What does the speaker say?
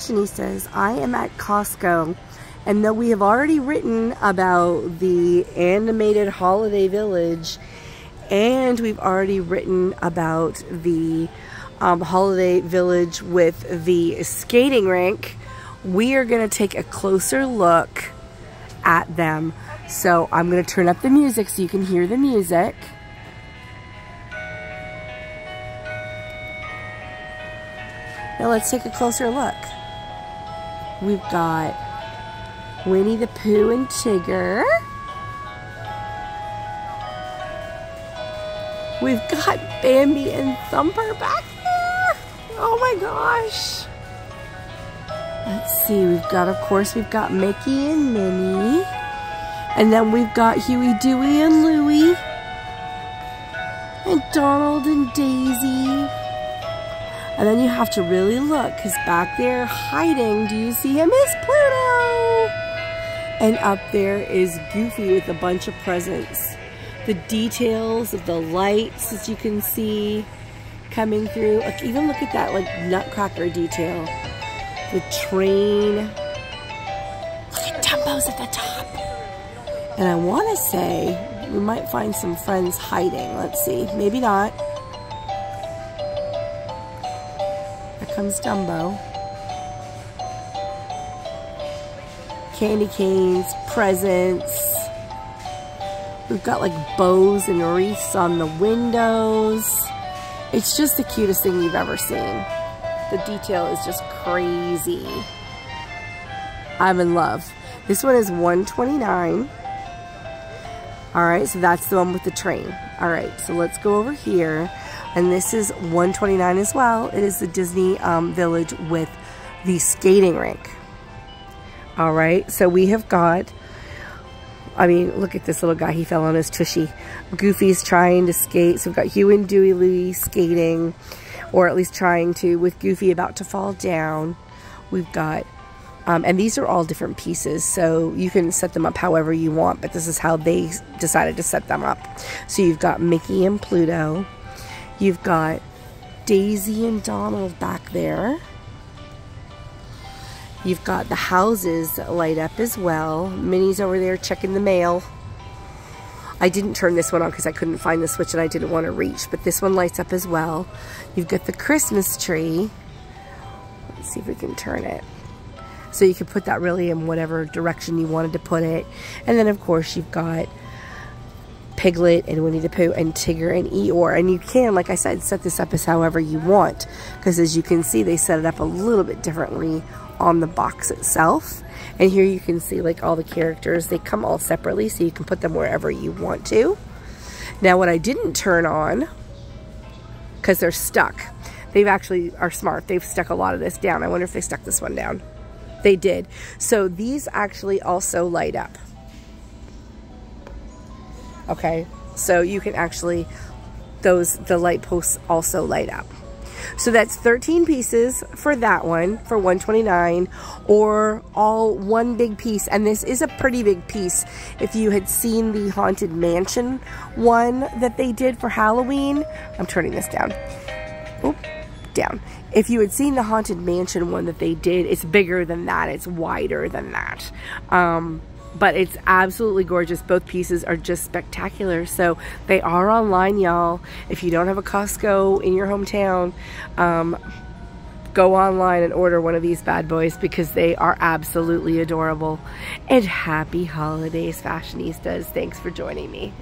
Fashionistas. I am at Costco. And though we have already written about the animated holiday village, and we've already written about the um, holiday village with the skating rink, we are going to take a closer look at them. So I'm going to turn up the music so you can hear the music. Now let's take a closer look. We've got Winnie the Pooh and Tigger. We've got Bambi and Thumper back there. Oh my gosh. Let's see, we've got, of course, we've got Mickey and Minnie. And then we've got Huey, Dewey, and Louie. And Donald and Daisy. And then you have to really look, because back there hiding, do you see him, is Pluto. And up there is Goofy with a bunch of presents. The details of the lights that you can see coming through. Like, even look at that like nutcracker detail the train. Look at Dumbo's at the top. And I want to say we might find some friends hiding. Let's see. Maybe not. Comes Dumbo. Candy canes, presents. We've got like bows and wreaths on the windows. It's just the cutest thing you've ever seen. The detail is just crazy. I'm in love. This one is 129 All right, so that's the one with the train. All right, so let's go over here. And this is 129 as well. It is the Disney um, Village with the skating rink. All right, so we have got, I mean, look at this little guy. He fell on his tushy. Goofy's trying to skate. So we've got Huey and Dewey Louie skating or at least trying to, with Goofy about to fall down. We've got, um, and these are all different pieces, so you can set them up however you want, but this is how they decided to set them up. So you've got Mickey and Pluto. You've got Daisy and Donald back there. You've got the houses that light up as well. Minnie's over there checking the mail. I didn't turn this one on because I couldn't find the switch and I didn't want to reach, but this one lights up as well. You've got the Christmas tree. Let's see if we can turn it. So you can put that really in whatever direction you wanted to put it. And then of course you've got Piglet and Winnie the Pooh and Tigger and Eeyore. And you can, like I said, set this up as however you want. Because as you can see, they set it up a little bit differently on the box itself. And here you can see like all the characters. They come all separately so you can put them wherever you want to. Now what I didn't turn on, because they're stuck, they've actually are smart. They've stuck a lot of this down. I wonder if they stuck this one down. They did. So these actually also light up. Okay, so you can actually, those, the light posts also light up. So that's 13 pieces for that one for 129 or all one big piece. And this is a pretty big piece. If you had seen the Haunted Mansion one that they did for Halloween, I'm turning this down. Oop, down. If you had seen the Haunted Mansion one that they did, it's bigger than that. It's wider than that. Um, but it's absolutely gorgeous. Both pieces are just spectacular. So they are online, y'all. If you don't have a Costco in your hometown, um, go online and order one of these bad boys because they are absolutely adorable. And happy holidays, fashionistas. Thanks for joining me.